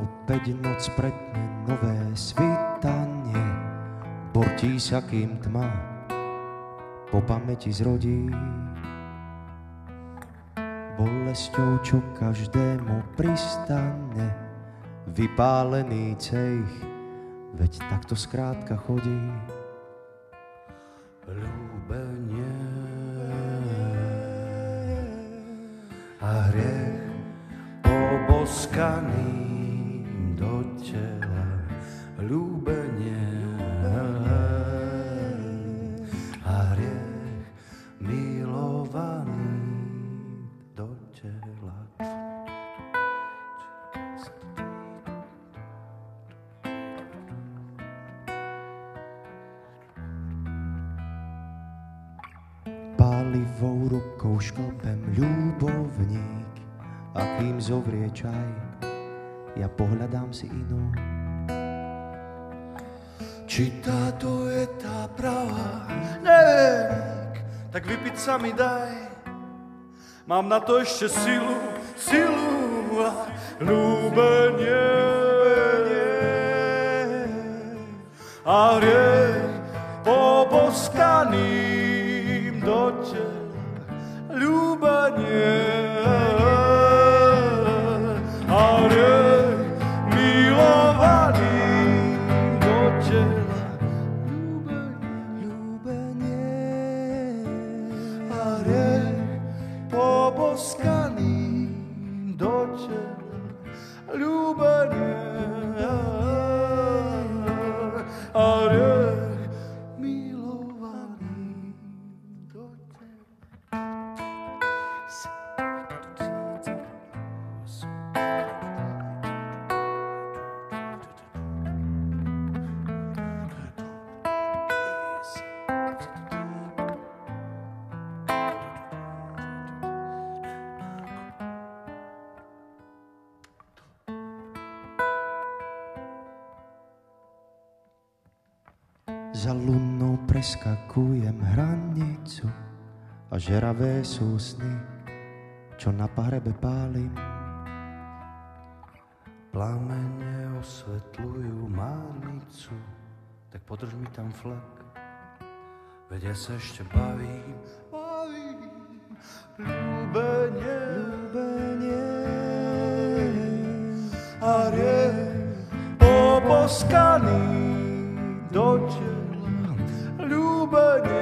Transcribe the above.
opäť noc pretne nové svitanie. Bortí sa, kým tma po pamäti zrodí. Bolesťou, čo každému pristane, vypálený cejch, veď takto skrátka chodí. Ľúbenie a hriech tela. Ľúbenie a hriech milovaný do tela. Pálivou rukou šklpem ľubovník a kým zovrie čaj, ja pohľadám si inú. Či táto je tá pravá, neviem, tak vypiť sa mi daj. Mám na to ešte silu, silu a ľúbenie. A hriech poboskaným do tela, ľúbenie. Ľúbenie Za lunou preskakujem hranicu a žeravé sú sny, čo na pahrebe pálim. Plamene osvetľujú márnicu, tak podrž mi tam flak. Veď ja sa ešte bavím, bavím, ľúbenie, ľúbenie. A riech poboskaný do tela, ľúbenie.